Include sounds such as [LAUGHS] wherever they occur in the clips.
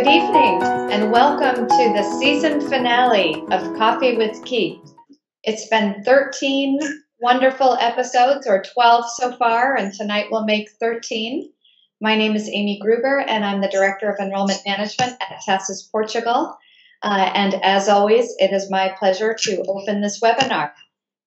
Good evening, and welcome to the season finale of Coffee with Keith. It's been 13 wonderful episodes, or 12 so far, and tonight we'll make 13. My name is Amy Gruber, and I'm the Director of Enrollment Management at TASIS Portugal. Uh, and as always, it is my pleasure to open this webinar.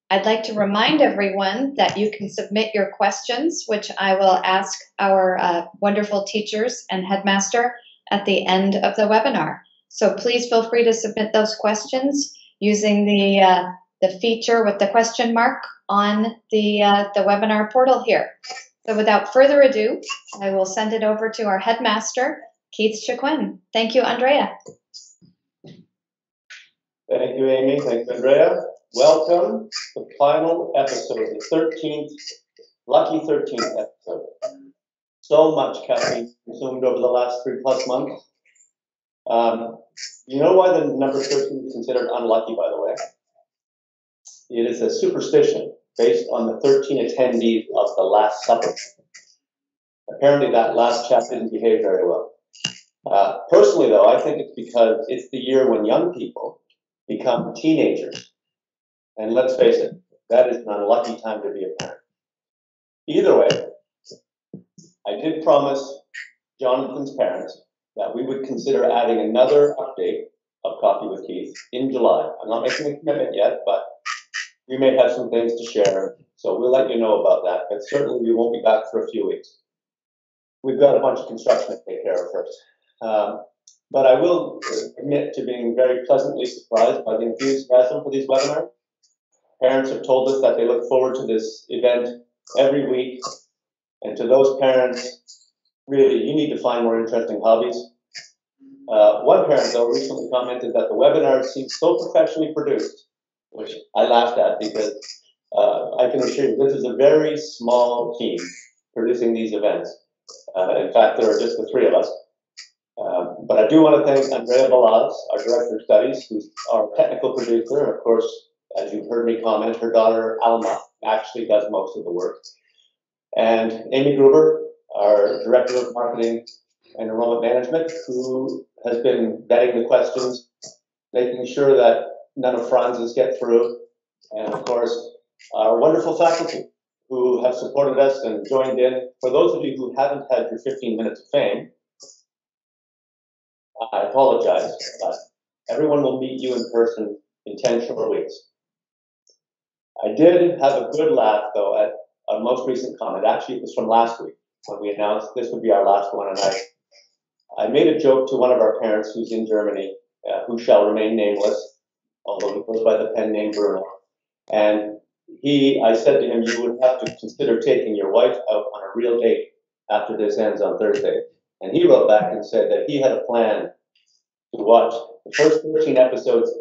I'd like to remind everyone that you can submit your questions, which I will ask our uh, wonderful teachers and headmaster at the end of the webinar. So please feel free to submit those questions using the, uh, the feature with the question mark on the, uh, the webinar portal here. So without further ado, I will send it over to our headmaster, Keith Chiquin. Thank you, Andrea. Thank you, Amy. Thank you, Andrea. Welcome to the final episode, the 13th, lucky 13th episode. So much caffeine consumed over the last three plus months. Um, you know why the number 13 is considered unlucky, by the way? It is a superstition based on the 13 attendees of the Last Supper. Apparently, that last chap didn't behave very well. Uh, personally, though, I think it's because it's the year when young people become teenagers. And let's face it, that is an unlucky time to be a parent. Either way, I did promise Jonathan's parents that we would consider adding another update of Coffee with Keith in July. I'm not making a commitment yet, but we may have some things to share. So we'll let you know about that. But certainly we won't be back for a few weeks. We've got a bunch of construction to take care of first. Um, but I will admit to being very pleasantly surprised by the enthusiasm for these webinars. Parents have told us that they look forward to this event every week. And to those parents, really, you need to find more interesting hobbies. Uh, one parent, though, recently commented that the webinar seems so professionally produced, which I laughed at because uh, I can assure you this is a very small team producing these events. Uh, in fact, there are just the three of us. Um, but I do want to thank Andrea Balaz, our Director of Studies, who's our technical producer. Of course, as you've heard me comment, her daughter Alma actually does most of the work. And Amy Gruber, our Director of Marketing and Enrollment Management, who has been vetting the questions, making sure that none of Franz's get through. And of course, our wonderful faculty who have supported us and joined in. For those of you who haven't had your 15 minutes of fame, I apologize, but everyone will meet you in person in 10 short weeks. I did have a good laugh, though, at a most recent comment. Actually, it was from last week when we announced this would be our last one. And I, I made a joke to one of our parents who's in Germany, uh, who shall remain nameless, although he goes by the pen name Bruno. And he, I said to him, you would have to consider taking your wife out on a real date after this ends on Thursday. And he wrote back and said that he had a plan to watch the first 13 episodes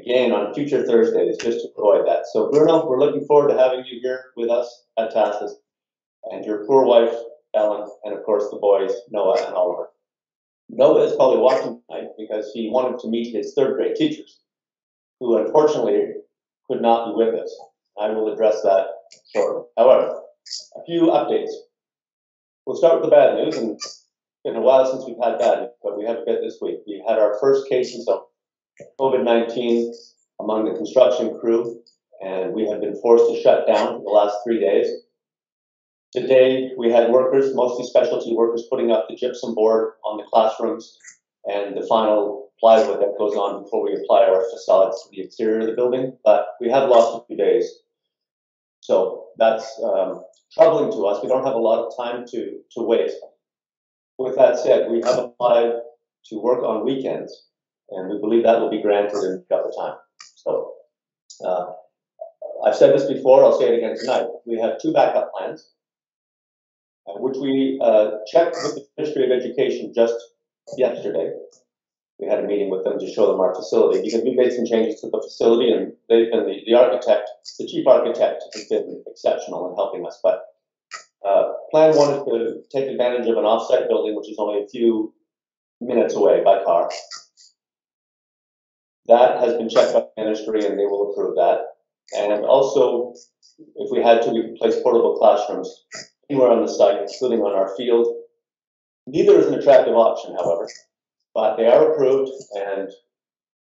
again on future Thursdays just to avoid that. So, Bruno, we're looking forward to having you here with us at TASIS and your poor wife, Ellen, and of course the boys, Noah and Oliver. Noah is probably watching tonight because he wanted to meet his third grade teachers, who unfortunately could not be with us. I will address that shortly. However, a few updates. We'll start with the bad news, and it's been a while since we've had that, but we have a bit this week. We had our first cases of COVID 19 among the construction crew, and we have been forced to shut down for the last three days. Today, we had workers, mostly specialty workers, putting up the gypsum board on the classrooms and the final plywood that goes on before we apply our facades to the exterior of the building. But we have lost a few days. So that's um, troubling to us. We don't have a lot of time to, to wait. With that said, we have applied to work on weekends, and we believe that will be granted in a couple of time. So uh, I've said this before, I'll say it again tonight. We have two backup plans, uh, which we uh, checked with the Ministry of Education just yesterday. We had a meeting with them to show them our facility because we made some changes to the facility, and they've been the, the architect, the chief architect, has been exceptional in helping us. But uh, plan one is to take advantage of an offsite building, which is only a few minutes away by car. That has been checked by the ministry and they will approve that. And also, if we had to, we could place portable classrooms anywhere on the site, including on our field. Neither is an attractive option, however, but they are approved and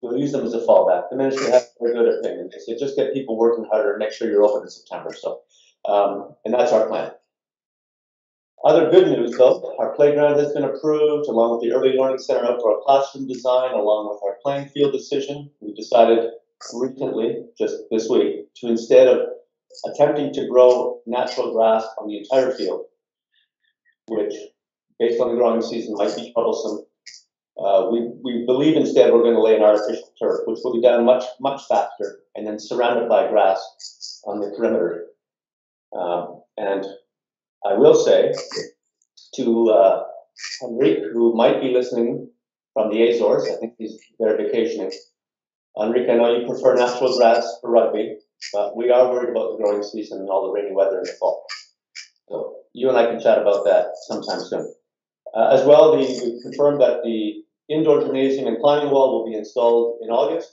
we'll use them as a fallback. The ministry has a good opinion. They say just get people working harder and make sure you're open in September. So, um, and that's our plan. Other good news though, our playground has been approved along with the Early Learning Center for outdoor classroom design, along with our playing field decision. We decided recently, just this week, to instead of attempting to grow natural grass on the entire field, which based on the growing season might be troublesome, uh, we, we believe instead we're going to lay an artificial turf, which will be done much, much faster and then surrounded by grass on the perimeter. Um, and I will say to uh, Enrique, who might be listening from the Azores, I think he's there vacationing. Enrique, I know you prefer natural grass for rugby, but we are worried about the growing season and all the rainy weather in the fall. So you and I can chat about that sometime soon. Uh, as well, the, we confirmed that the indoor gymnasium and climbing wall will be installed in August.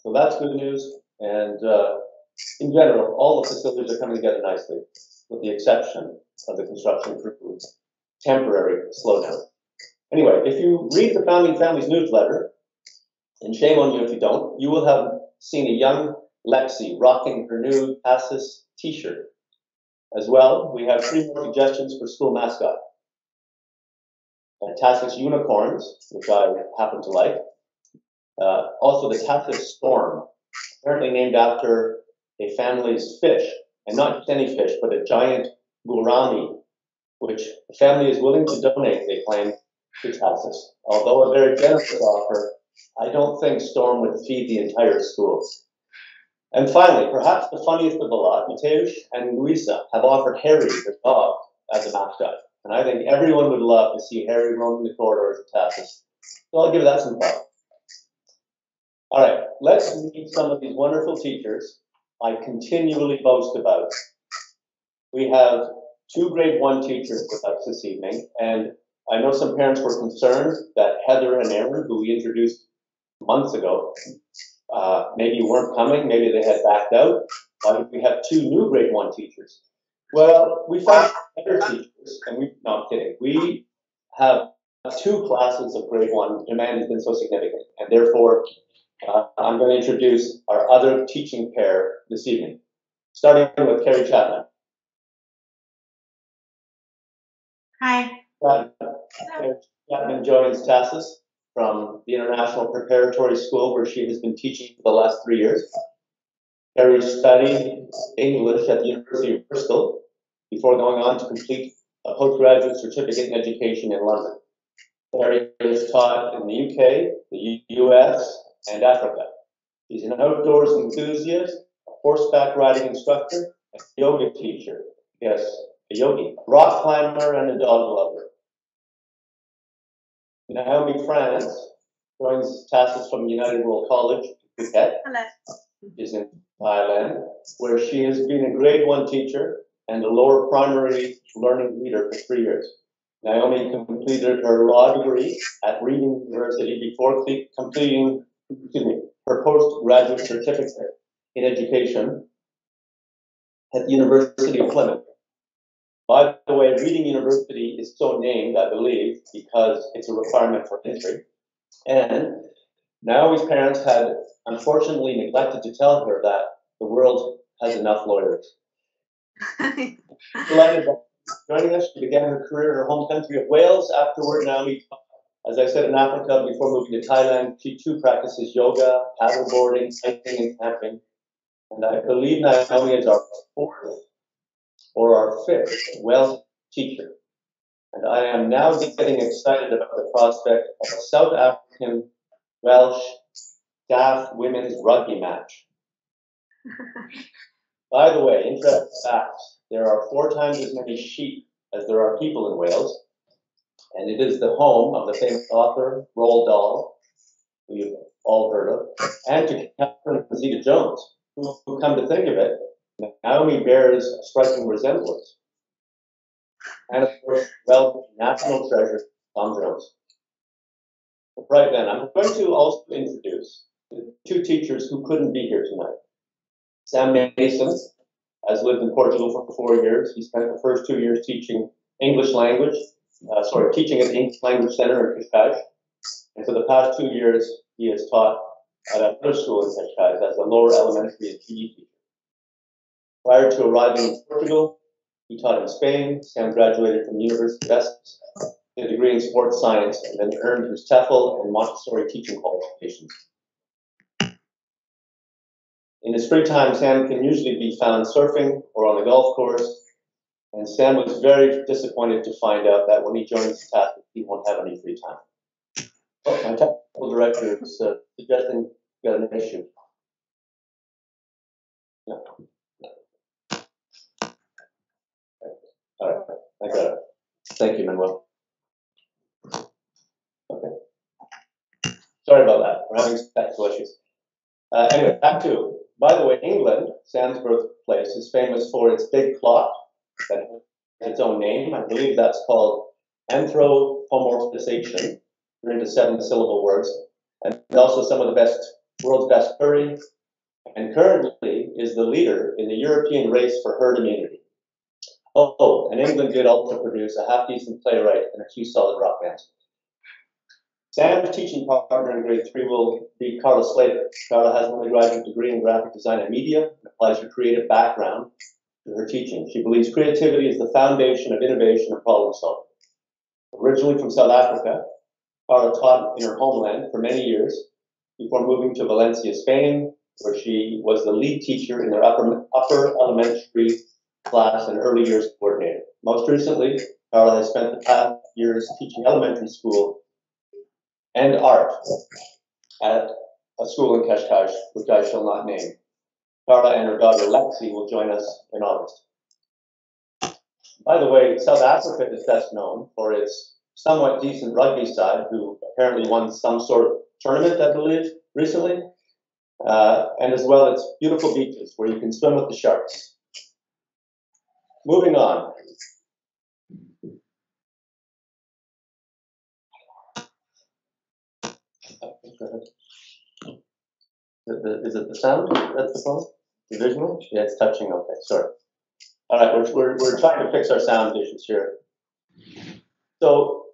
So that's good news. And uh, in general, all the facilities are coming together nicely with the exception of the construction crew temporary slowdown. Anyway, if you read the Founding Families newsletter, and shame on you if you don't, you will have seen a young Lexi rocking her new TASIS t-shirt. As well, we have three more suggestions for school mascot. TASIS unicorns, which I happen to like. Uh, also the TASIS storm, apparently named after a family's fish and not just any fish, but a giant gourami, which the family is willing to donate, they claim, to TASIS. Although a very generous offer, I don't think Storm would feed the entire school. And finally, perhaps the funniest of the lot, Mateusz and Luisa have offered Harry, their dog, as a mascot. And I think everyone would love to see Harry roaming the corridors of TASIS. So I'll give that some thought. All right, let's meet some of these wonderful teachers I continually boast about. We have two grade one teachers with us this evening, and I know some parents were concerned that Heather and Aaron, who we introduced months ago, uh, maybe weren't coming, maybe they had backed out. But we have two new grade one teachers. Well, we found better teachers, and we, no, I'm kidding. We have two classes of grade one. Demand has been so significant, and therefore uh, I'm going to introduce our other teaching pair this evening, starting with Carrie Chapman. Hi. Carrie Chapman joins TASIS from the International Preparatory School, where she has been teaching for the last three years. Carrie studied English at the University of Bristol before going on to complete a postgraduate certificate in education in London. Carrie has taught in the UK, the US, and Africa. He's an outdoors enthusiast, a horseback riding instructor, a yoga teacher, yes, a yogi, rock climber, and a dog lover. Naomi France joins TASIS from United World College, Phuket, Hello. is in Thailand, where she has been a grade one teacher and a lower primary learning leader for three years. Naomi completed her law degree at Reading University before completing excuse me, her postgraduate certificate in education at the University of Plymouth. By the way, Reading University is so named, I believe, because it's a requirement for entry. And Naomi's parents had unfortunately neglected to tell her that the world has enough lawyers. [LAUGHS] Delighted joining us, she began her career in her home country of Wales. Afterward, Naomi as I said, in Africa, before moving to Thailand, she too practices yoga, paddleboarding, hiking, and camping. And I believe Naomi is our fourth or our fifth Welsh teacher. And I am now getting excited about the prospect of a South African Welsh staff women's rugby match. [LAUGHS] By the way, interesting facts there are four times as many sheep as there are people in Wales, and it is the home of the famous author Roald Dahl, who you've all heard of, and to Catherine Zeta-Jones, who, who, come to think of it, Naomi bears a striking resemblance. And of course, well, national treasure, Tom Jones. Right then, I'm going to also introduce the two teachers who couldn't be here tonight. Sam Mason has lived in Portugal for four years. He spent the first two years teaching English language uh, sorry, teaching at the English Language Center in Cascais. And for the past two years, he has taught at another school in Cascais as a lower elementary and PE teacher. Prior to arriving in Portugal, he taught in Spain. Sam graduated from the University of Essex, did a degree in sports science, and then earned his TEFL and Montessori teaching qualifications. In his free time, Sam can usually be found surfing or on the golf course. And Sam was very disappointed to find out that when he joins the staff, he won't have any free time. Oh, my technical director is uh, suggesting we got an issue. Yeah. All right, I got it. Thank you, Manuel. Okay. Sorry about that. We're having technical issues. Uh, anyway, back to by the way, England, Sam's birthplace, is famous for its big clock that has its own name. I believe that's called anthropomorphization. Into seven syllable words. And also some of the best, world's best curry. And currently is the leader in the European race for herd immunity. Oh, and England did also produce a half decent playwright and a few solid rock bands. Sam's teaching partner in grade three will be Carla Slater. Carla has an undergraduate degree in graphic design and media and applies her creative background her teaching. She believes creativity is the foundation of innovation and problem solving. Originally from South Africa, Carla taught in her homeland for many years before moving to Valencia, Spain, where she was the lead teacher in their upper, upper elementary class and early years coordinator. Most recently, Carla has spent the past years teaching elementary school and art at a school in Cascais, which I shall not name. Carla and her daughter Lexi will join us in August. By the way, South Africa is best known for its somewhat decent rugby side, who apparently won some sort of tournament, I believe, recently, uh, and as well its beautiful beaches where you can swim with the sharks. Moving on. Is it the sound that's the problem? Visual? Yeah, it's touching. Okay, sorry. All right, we're, we're, we're trying to fix our sound issues here. So,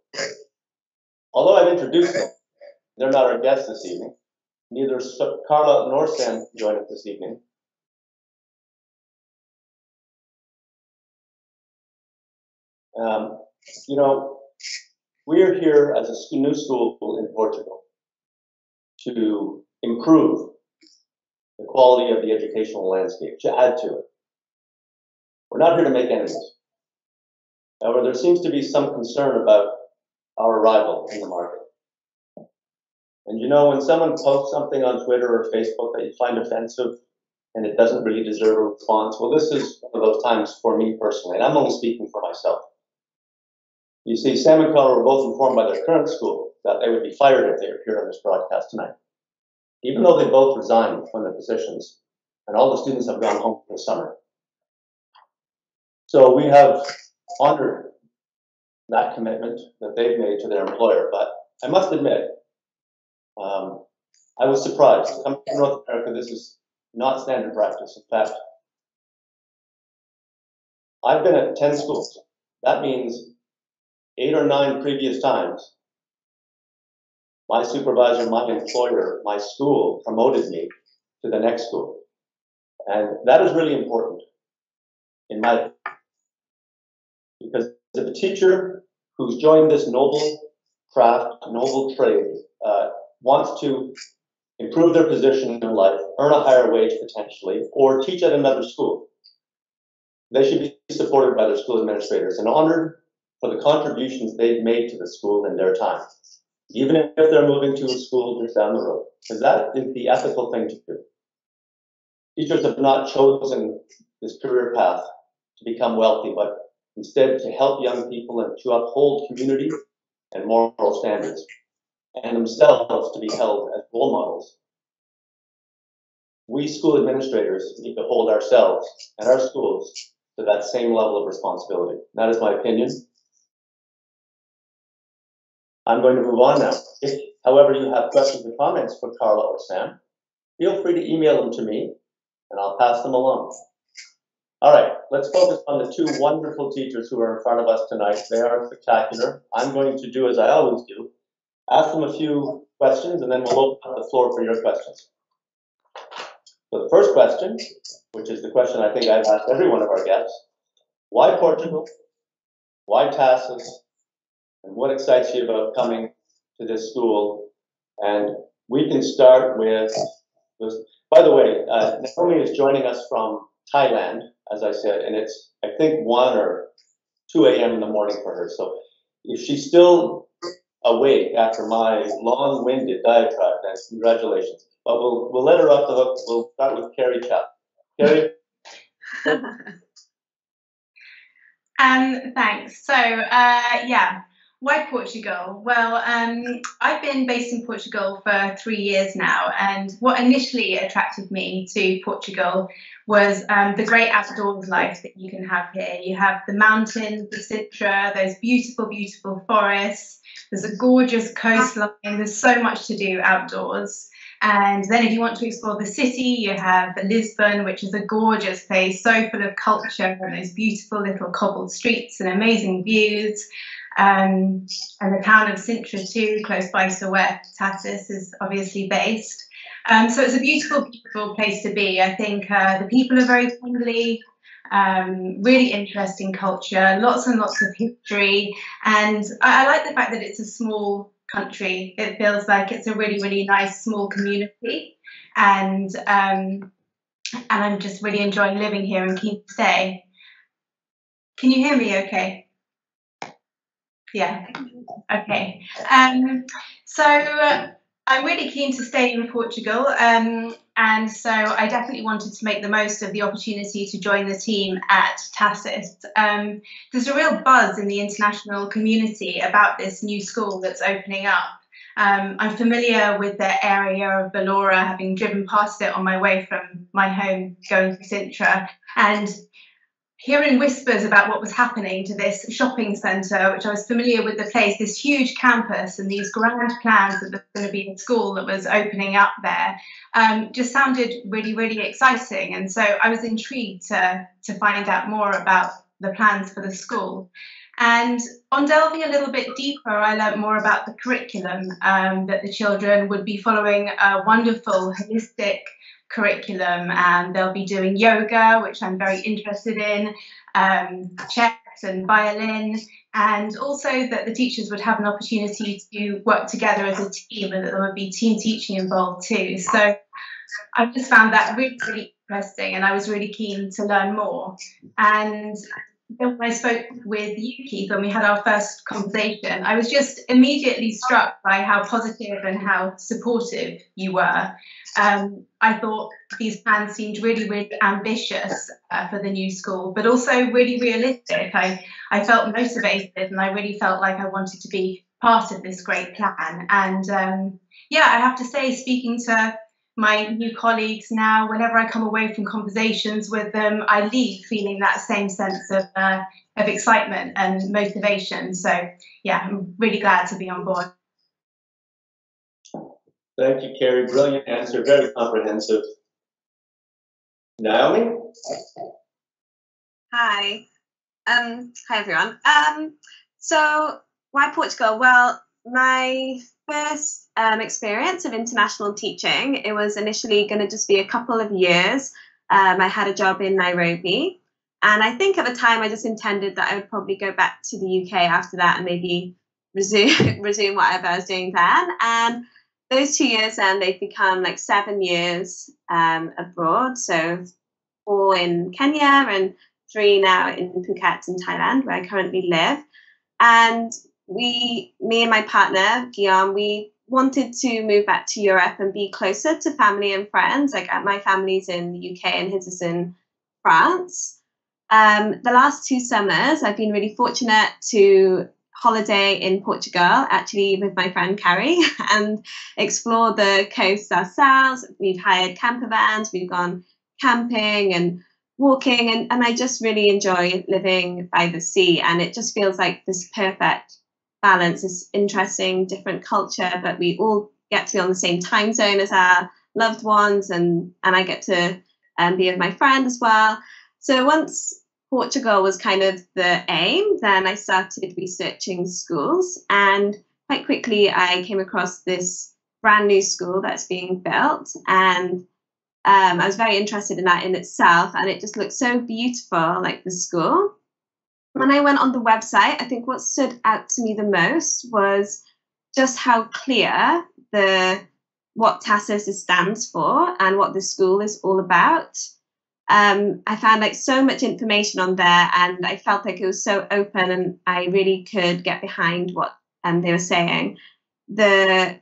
although I've introduced them, they're not our guests this evening. Neither Carla nor Sam join us this evening. Um, you know, we are here as a new school in Portugal to improve the quality of the educational landscape, to add to it. We're not here to make enemies. However, there seems to be some concern about our arrival in the market. And you know, when someone posts something on Twitter or Facebook that you find offensive and it doesn't really deserve a response, well, this is one of those times for me personally, and I'm only speaking for myself. You see, Sam and Carla were both informed by their current school that they would be fired if they appeared on this broadcast tonight even though they both resigned from their positions, and all the students have gone home for the summer. So we have honored that commitment that they've made to their employer. But I must admit, um, I was surprised. Coming from North America, this is not standard practice. In fact, I've been at 10 schools. That means eight or nine previous times my supervisor, my employer, my school promoted me to the next school. And that is really important in my because if a teacher who's joined this noble craft, noble trade, uh, wants to improve their position in life, earn a higher wage potentially, or teach at another school, they should be supported by their school administrators and honored for the contributions they've made to the school in their time even if they're moving to a school just down the road, because that is the ethical thing to do. Teachers have not chosen this career path to become wealthy, but instead to help young people and to uphold community and moral standards, and themselves to be held as role models. We school administrators need to hold ourselves and our schools to that same level of responsibility. That is my opinion. I'm going to move on now. If, however, you have questions or comments for Carla or Sam, feel free to email them to me and I'll pass them along. All right, let's focus on the two wonderful teachers who are in front of us tonight. They are spectacular. I'm going to do as I always do. ask them a few questions, and then we'll open up the floor for your questions. So the first question, which is the question I think I've asked every one of our guests, why Portugal? Why TASIS? And what excites you about coming to this school? And we can start with, by the way, uh, Naomi is joining us from Thailand, as I said, and it's, I think, 1 or 2 a.m. in the morning for her. So if she's still awake after my long-winded diatribe, then congratulations. But we'll, we'll let her off the hook. We'll start with Carrie Chap. Carrie? [LAUGHS] [LAUGHS] um, thanks. So, uh, yeah, why Portugal? Well, um, I've been based in Portugal for three years now, and what initially attracted me to Portugal was um, the great outdoors life that you can have here. You have the mountains, the Sintra, those beautiful, beautiful forests. There's a gorgeous coastline. There's so much to do outdoors. And then, if you want to explore the city, you have Lisbon, which is a gorgeous place, so full of culture and those beautiful little cobbled streets and amazing views um, and the town of Sintra too, close by to where TASIS is obviously based. Um, so it's a beautiful, beautiful place to be. I think uh, the people are very friendly, um, really interesting culture, lots and lots of history, and I, I, like the fact that it's a small country. It feels like it's a really, really nice small community, and um, and I'm just really enjoying living here and keen to stay. Can you hear me? Okay. Yeah. Okay. Um, so uh, I'm really keen to stay in Portugal, um, and so I definitely wanted to make the most of the opportunity to join the team at TASIS. Um, there's a real buzz in the international community about this new school that's opening up. Um, I'm familiar with the area of Beloura, having driven past it on my way from my home going to Sintra, and hearing whispers about what was happening to this shopping centre, which I was familiar with the place, this huge campus and these grand plans that there's going to be a school that was opening up there, um, just sounded really, really exciting. And so I was intrigued to, to find out more about the plans for the school. And on delving a little bit deeper, I learned more about the curriculum um, that the children would be following a wonderful, holistic, curriculum and they'll be doing yoga, which I'm very interested in, um, chess and violin, and also that the teachers would have an opportunity to work together as a team and that there would be team teaching involved too. So I just found that really, really interesting and I was really keen to learn more. And when I spoke with you, Keith, when we had our first conversation, I was just immediately struck by how positive and how supportive you were. Um, I thought these plans seemed really, really ambitious uh, for the new school, but also really realistic. I, I felt motivated and I really felt like I wanted to be part of this great plan. And um, yeah, I have to say, speaking to my new colleagues now, whenever I come away from conversations with them, I leave feeling that same sense of, uh, of excitement and motivation. So, yeah, I'm really glad to be on board. Thank you, Carrie. Brilliant answer, very comprehensive. Naomi? Hi. Um, hi, everyone. Um, so, why Portugal? Well, my first um, experience of international teaching, it was initially going to just be a couple of years. Um, I had a job in Nairobi. And I think at the time I just intended that I would probably go back to the UK after that and maybe [LAUGHS] resume resume whatever I was doing then. And those two years then they've become like seven years um, abroad. So four in Kenya and three now in Phuket in Thailand, where I currently live. And we, me and my partner, Guillaume, we wanted to move back to Europe and be closer to family and friends. Like my family's in the UK and his is in France. Um, the last two summers, I've been really fortunate to holiday in Portugal, actually with my friend Carrie, [LAUGHS] and explore the coast ourselves. We've hired camper vans, we've gone camping and walking, and, and I just really enjoy living by the sea. And it just feels like this perfect balance, this interesting, different culture, but we all get to be on the same time zone as our loved ones, and and I get to um, be with my friend as well. So once Portugal was kind of the aim, then I started researching schools and quite quickly I came across this brand new school that's being built, and um, I was very interested in that in itself, and it just looked so beautiful, like the school. When I went on the website, I think what stood out to me the most was just how clear the what TASIS stands for and what the school is all about. Um, I found like so much information on there, and I felt like it was so open, and I really could get behind what um, they were saying. The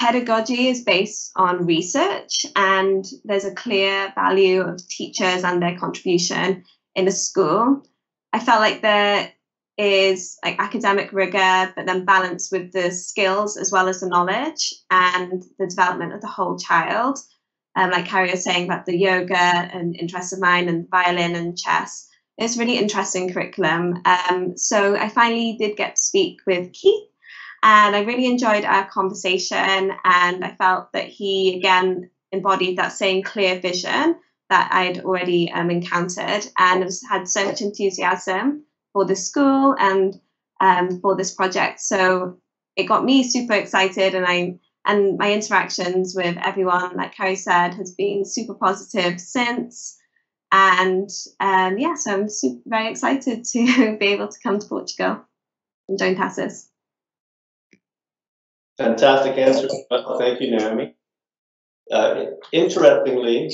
pedagogy is based on research, and there's a clear value of teachers and their contribution in the school. I felt like there is like academic rigor, but then balance with the skills as well as the knowledge and the development of the whole child. Um, like Carrie was saying about the yoga and interest of mine and violin and chess. It's really interesting curriculum. Um, so I finally did get to speak with Keith and I really enjoyed our conversation. And I felt that he, again, embodied that same clear vision that I'd already um, encountered and was, had so much enthusiasm for the school and um, for this project. So it got me super excited, and I and my interactions with everyone, like Carrie said, has been super positive since. And um, yeah, so I'm super, very excited to [LAUGHS] be able to come to Portugal and join TASIS. Fantastic answer. Thank you, Naomi. Uh, interestingly,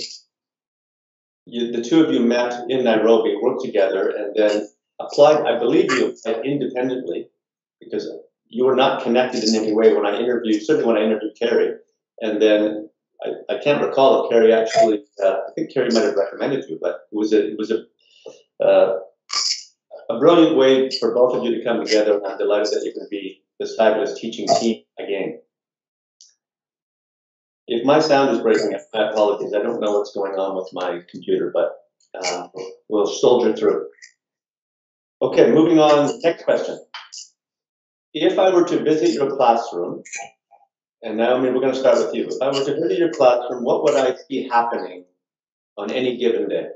you, the two of you met in Nairobi, worked together, and then applied, I believe you applied independently because you were not connected in any way when I interviewed, certainly when I interviewed Carrie. And then I, I can't recall if Carrie actually, uh, I think Carrie might have recommended you, but it was a, it was a, uh, a brilliant way for both of you to come together. And I'm delighted that you can be this fabulous teaching team again. If my sound is breaking, up. my apologies. I don't know what's going on with my computer, but uh, we'll soldier through. Okay, moving on. Next question. If I were to visit your classroom, and now I mean we're going to start with you. If I were to visit your classroom, what would I see happening on any given day?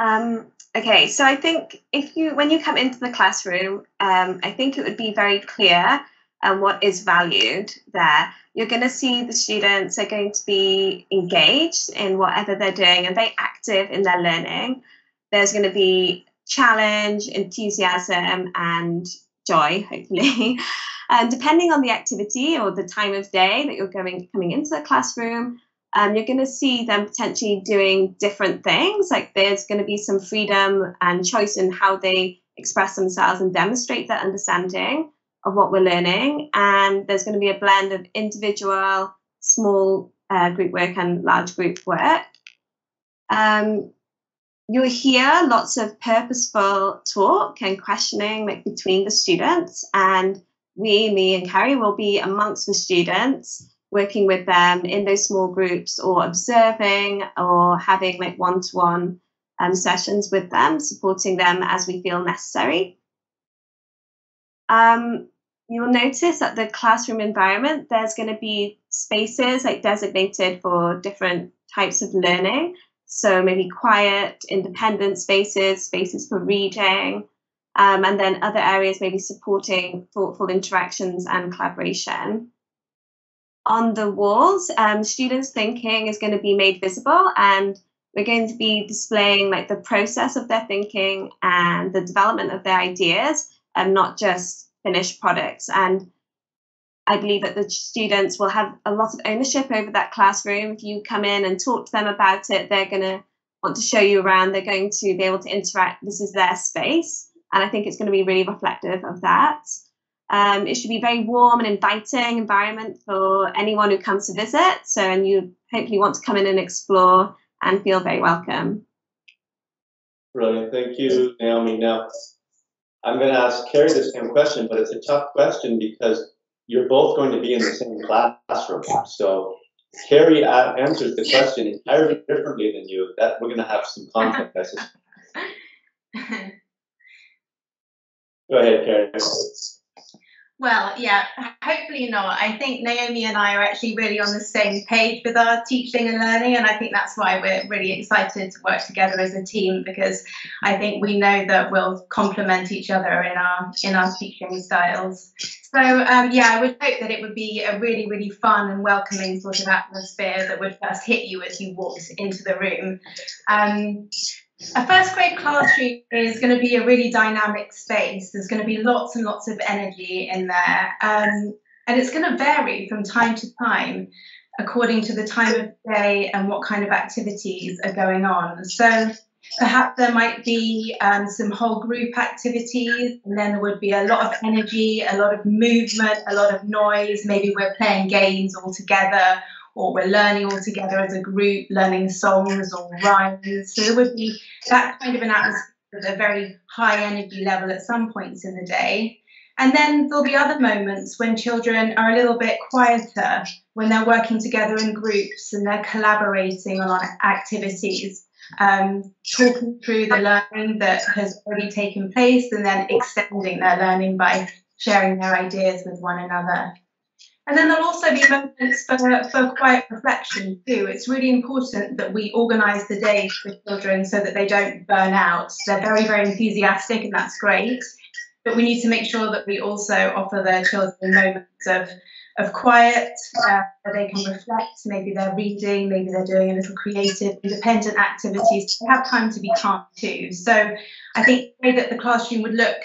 Um, okay, so I think if you when you come into the classroom, um, I think it would be very clear um, what is valued there. You're going to see the students are going to be engaged in whatever they're doing and very active in their learning. There's going to be challenge, enthusiasm, and joy, hopefully. [LAUGHS] and depending on the activity or the time of day that you're going coming into the classroom, um, you're going to see them potentially doing different things. Like there's going to be some freedom and choice in how they express themselves and demonstrate their understanding of what we're learning. And there's going to be a blend of individual, small uh, group work, and large group work. Um, you'll hear lots of purposeful talk and questioning like between the students and we me and carrie will be amongst the students working with them in those small groups or observing or having like one-to-one um, sessions with them supporting them as we feel necessary um, you will notice that the classroom environment there's going to be spaces like designated for different types of learning so maybe quiet, independent spaces, spaces for reading, um, and then other areas maybe supporting thoughtful interactions and collaboration. On the walls, um, students' thinking is going to be made visible, and we're going to be displaying like the process of their thinking and the development of their ideas, and not just finished products. And I believe that the students will have a lot of ownership over that classroom. If you come in and talk to them about it, they're going to want to show you around. They're going to be able to interact. This is their space. And I think it's going to be really reflective of that. Um, it should be a very warm and inviting environment for anyone who comes to visit. So, and you hopefully want to come in and explore and feel very welcome. Brilliant. Thank you, Naomi. Now, I'm going to ask Carrie the same question, but it's a tough question because you're both going to be in the same classroom. So Carrie answers the question entirely differently than you. That we're going to have some conflict. I suspect. [LAUGHS] Go ahead, Carrie. Well, yeah, hopefully not. I think Naomi and I are actually really on the same page with our teaching and learning, and I think that's why we're really excited to work together as a team because I think we know that we'll complement each other in our in our teaching styles. So um, yeah, I would hope that it would be a really really fun and welcoming sort of atmosphere that would first hit you as you walked into the room. Um, a first grade classroom is going to be a really dynamic space. There's going to be lots and lots of energy in there. Um, and it's going to vary from time to time according to the time of day and what kind of activities are going on. So perhaps there might be um, some whole group activities, and then there would be a lot of energy, a lot of movement, a lot of noise. Maybe we're playing games all together, or we're learning all together as a group, learning songs or rhymes. So there would be that kind of an atmosphere at a very high energy level at some points in the day. And then there'll be other moments when children are a little bit quieter, when they're working together in groups and they're collaborating on activities, um, talking through the learning that has already taken place and then extending their learning by sharing their ideas with one another. And then there'll also be moments for, for quiet reflection too. It's really important that we organise the days for children so that they don't burn out. They're very, very enthusiastic and that's great. But we need to make sure that we also offer their children moments of, of quiet uh, where they can reflect. Maybe they're reading, maybe they're doing a little creative, independent activities. They have time to be calm too. So I think the way that the classroom would look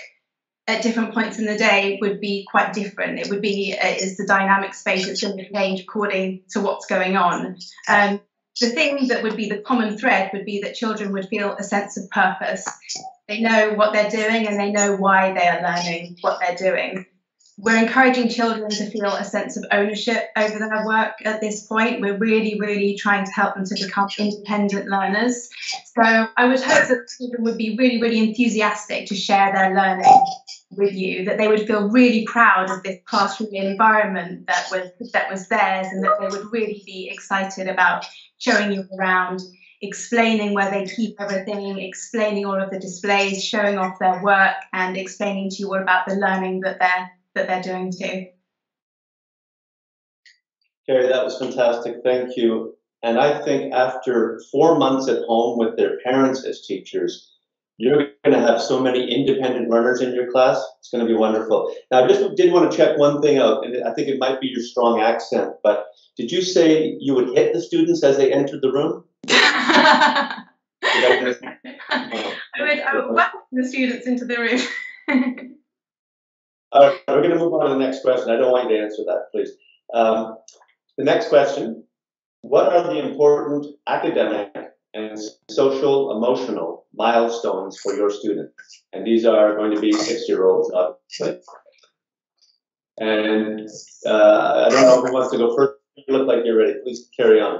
at different points in the day would be quite different. It would be uh, is the dynamic space that's going to change according to what's going on. Um, the thing that would be the common thread would be that children would feel a sense of purpose. They know what they're doing and they know why they are learning what they're doing. We're encouraging children to feel a sense of ownership over their work at this point. We're really, really trying to help them to become independent learners. So I would hope that children would be really, really enthusiastic to share their learning with you, that they would feel really proud of this classroom environment that was that was theirs, and that they would really be excited about showing you around, explaining where they keep everything, explaining all of the displays, showing off their work, and explaining to you all about the learning that they're that they're doing too. Carrie, that was fantastic. Thank you. And I think after four months at home with their parents as teachers, you're going to have so many independent learners in your class. It's going to be wonderful. Now, I just did want to check one thing out, and I think it might be your strong accent, but did you say you would hit the students as they entered the room? [LAUGHS] I, would, I would welcome the students into the room. [LAUGHS] All right, we're going to move on to the next question. I don't want you to answer that, please. Um, the next question What are the important academic and social emotional milestones for your students. And these are going to be six year olds, obviously. And uh, I don't know who wants to go first. You look like you're ready. Please carry on.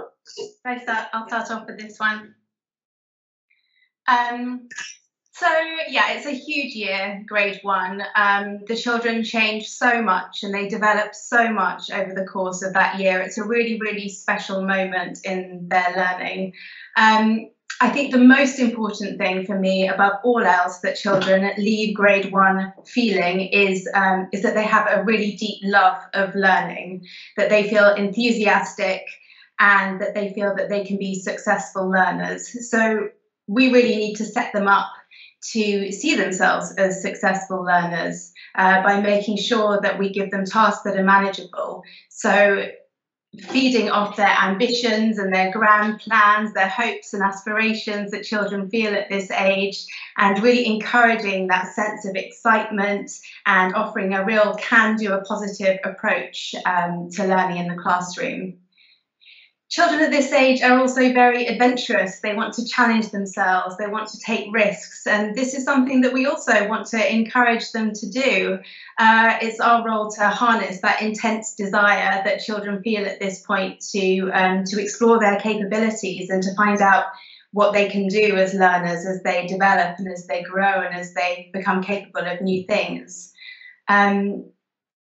I start, I'll start off with this one. Um, so yeah, it's a huge year, grade one. Um, the children change so much and they develop so much over the course of that year. It's a really, really special moment in their learning. Um, I think the most important thing for me, above all else, that children leave grade one feeling is um, is that they have a really deep love of learning, that they feel enthusiastic, and that they feel that they can be successful learners. So we really need to set them up to see themselves as successful learners uh, by making sure that we give them tasks that are manageable. So feeding off their ambitions and their grand plans, their hopes and aspirations that children feel at this age, and really encouraging that sense of excitement and offering a real can do, a positive approach um, to learning in the classroom. Children at this age are also very adventurous. They want to challenge themselves, they want to take risks, and this is something that we also want to encourage them to do. Uh, it's our role to harness that intense desire that children feel at this point to, um, to explore their capabilities and to find out what they can do as learners as they develop and as they grow and as they become capable of new things. Um,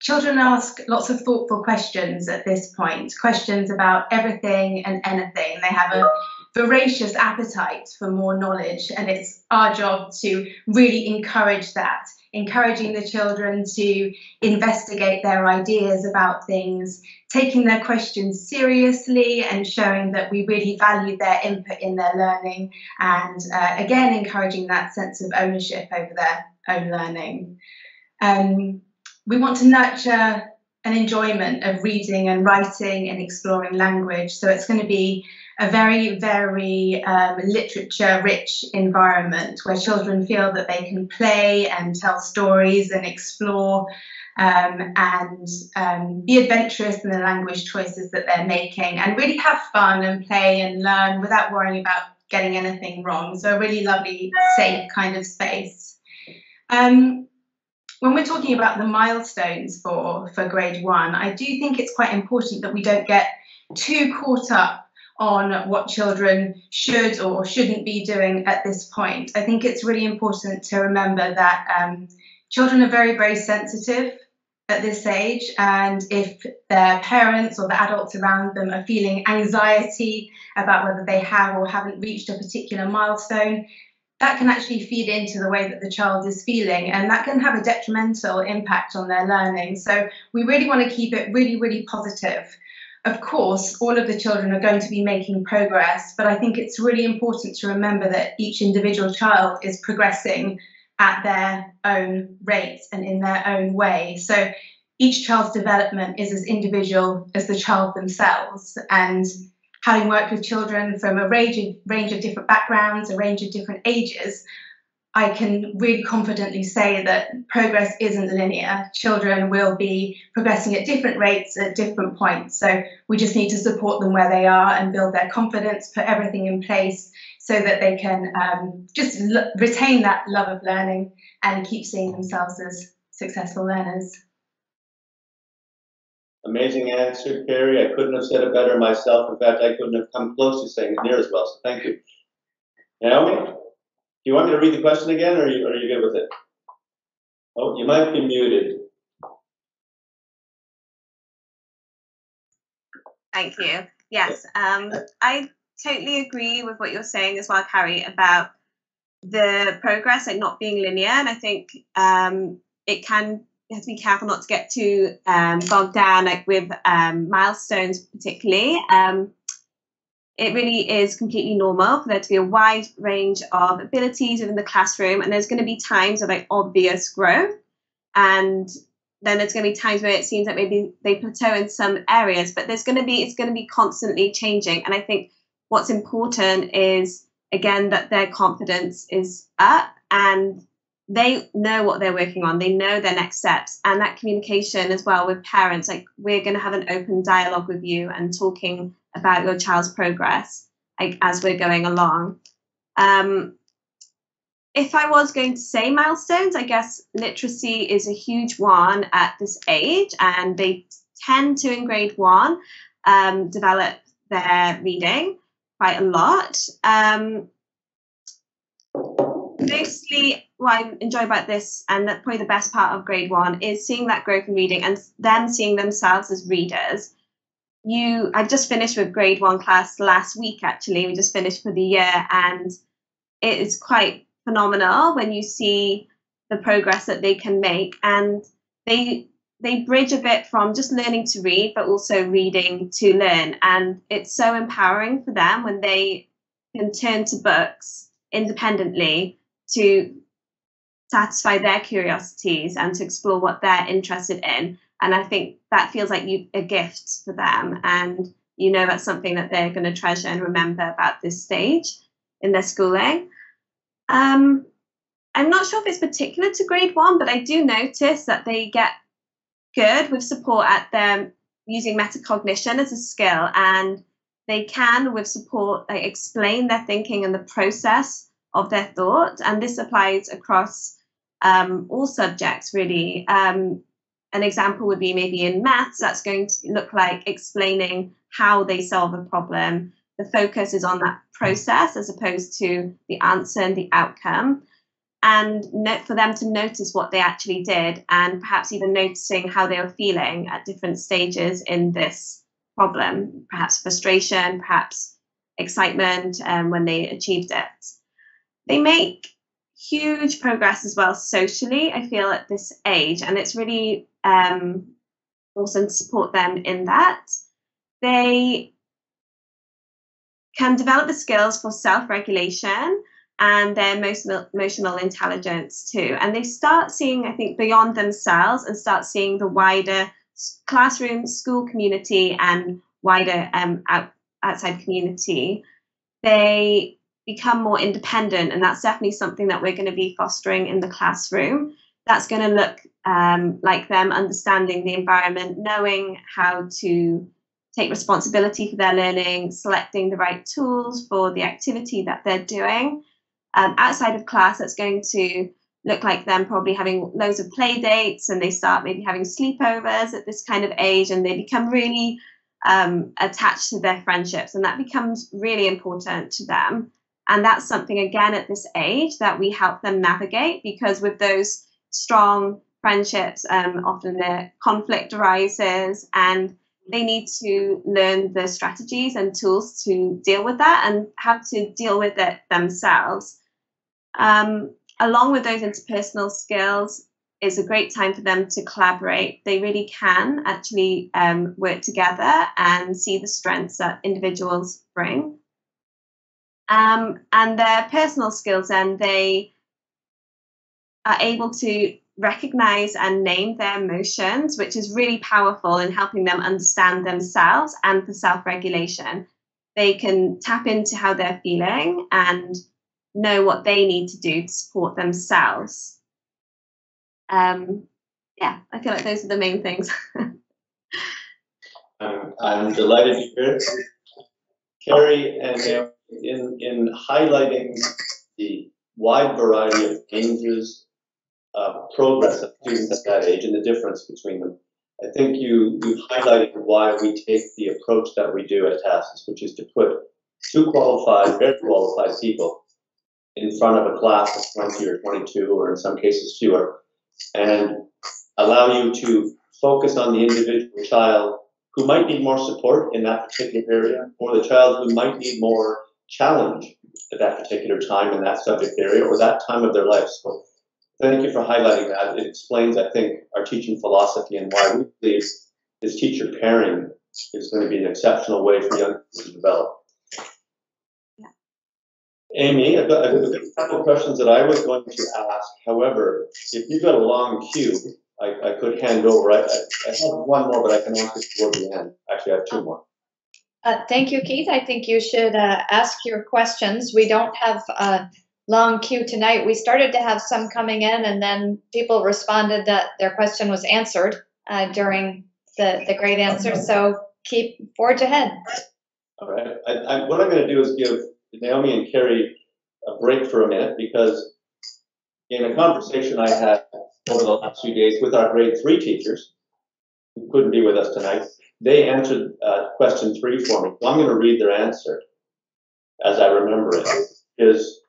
Children ask lots of thoughtful questions at this point, questions about everything and anything. They have a voracious appetite for more knowledge, and it's our job to really encourage that encouraging the children to investigate their ideas about things, taking their questions seriously, and showing that we really value their input in their learning, and uh, again, encouraging that sense of ownership over their own learning. Um, we want to nurture an enjoyment of reading and writing and exploring language. So it's going to be a very, very um, literature rich environment where children feel that they can play and tell stories and explore um, and um, be adventurous in the language choices that they're making and really have fun and play and learn without worrying about getting anything wrong. So, a really lovely, safe kind of space. Um, when we're talking about the milestones for, for grade one, I do think it's quite important that we don't get too caught up on what children should or shouldn't be doing at this point. I think it's really important to remember that um, children are very, very sensitive at this age, and if their parents or the adults around them are feeling anxiety about whether they have or haven't reached a particular milestone, that can actually feed into the way that the child is feeling, and that can have a detrimental impact on their learning. So, we really want to keep it really, really positive of course, all of the children are going to be making progress, but I think it's really important to remember that each individual child is progressing at their own rate and in their own way. So each child's development is as individual as the child themselves. And having worked with children from a range of, range of different backgrounds, a range of different ages, I can really confidently say that progress isn't linear. Children will be progressing at different rates at different points. So we just need to support them where they are and build their confidence, put everything in place so that they can um, just l- retain that love of learning and keep seeing themselves as successful learners. Amazing answer, Carrie. I couldn't have said it better myself. In fact, I couldn't have come close to saying it near as well. So thank you. Naomi? Do you want me to read the question again, or are you, are you good with it? Oh, you might be muted. Thank you. Yes, um, I totally agree with what you're saying as well, Carrie, about the progress like not being linear, and I think um, it can you have to be careful not to get too um, bogged down like with um, milestones particularly. Um, it really is completely normal for there to be a wide range of abilities within the classroom, and there's going to be times of like obvious growth, and then there's going to be times where it seems like maybe they plateau in some areas, but there's going to be it's going to be constantly changing, and I think what's important is again that their confidence is up and they know what they're working on they know their next steps and that communication as well with parents like we're going to have an open dialogue with you and talking about your child's progress like, as we're going along. Um, if I was going to say milestones, I guess literacy is a huge one at this age, and they tend to, in grade one, um, develop their reading quite a lot. Um, mostly, what I enjoy about this, and that probably the best part of grade one, is seeing that growth in reading and them seeing themselves as readers. You I just finished with grade one class last week actually. We just finished for the year and it is quite phenomenal when you see the progress that they can make. And they they bridge a bit from just learning to read but also reading to learn. And it's so empowering for them when they can turn to books independently to satisfy their curiosities and to explore what they're interested in and I think that feels like you a gift for them. And you know that's something that they're going to treasure and remember about this stage in their schooling. Um, I'm not sure if it's particular to grade one, but I do notice that they get good with support at them using metacognition as a skill and they can with support like, explain their thinking and the process of their thought and this applies across um, all subjects really um, an example would be maybe in maths, that's going to look like explaining how they solve a problem. The focus is on that process as opposed to the answer and the outcome. And for them to notice what they actually did and perhaps even noticing how they were feeling at different stages in this problem, perhaps frustration, perhaps excitement um, when they achieved it. They make huge progress as well socially, I feel, at this age. And it's really um, awesome to support them in that. They can develop the skills for self regulation and their emotional, emotional intelligence too. And they start seeing, I think, beyond themselves and start seeing the wider classroom, school community, and wider um, out, outside community. They become more independent, and that's definitely something that we're going to be fostering in the classroom. That's going to look um, like them understanding the environment, knowing how to take responsibility for their learning, selecting the right tools for the activity that they're doing. Um, outside of class, that's going to look like them probably having loads of play dates and they start maybe having sleepovers at this kind of age and they become really um, attached to their friendships and that becomes really important to them and that's something again at this age that we help them navigate because with those strong friendships um, often the conflict arises and they need to learn the strategies and tools to deal with that and how to deal with it themselves um, along with those interpersonal skills, is a great time for them to collaborate. They really can actually um, work together and see the strengths that individuals bring. Um, and their personal skills, and they are able to recognize and name their emotions, which is really powerful in helping them understand themselves and for self regulation. They can tap into how they're feeling and know what they need to do to support themselves. Um, yeah, I feel like those are the main things. I'm, [LAUGHS] I'm delighted to hear it. Carrie, and in, in highlighting the wide variety of ages, uh, progress of students at that age and the difference between them, I think you, you highlighted why we take the approach that we do at TASIS, which is to put two qualified, very qualified people in front of a class of 20 or 22, or in some cases fewer, and allow you to focus on the individual child who might need more support in that particular area, or the child who might need more challenge at that particular time in that subject area or that time of their life. So thank you for highlighting that. It explains, I think, our teaching philosophy and why we believe this teacher pairing is going to be an exceptional way for young people to develop. Amy, I've got, I've got a couple of questions that I was going to ask. However, if you've got a long queue, I, I could hand over. I, I, have one more, but I can ask it toward the end. Actually, I have two more. Uh, thank you, Keith. I think you should uh, ask your questions. We don't have a long queue tonight. We started to have some coming in, and then people responded that their question was answered uh, during the, the great answer. So keep forge ahead. All right. I, what I'm going to do is give Naomi and Carrie a break for a minute because in a conversation I had over the last few days with our grade three teachers, who couldn't be with us tonight, they answered uh, question three for me. So I'm going to read their answer as I remember it. Is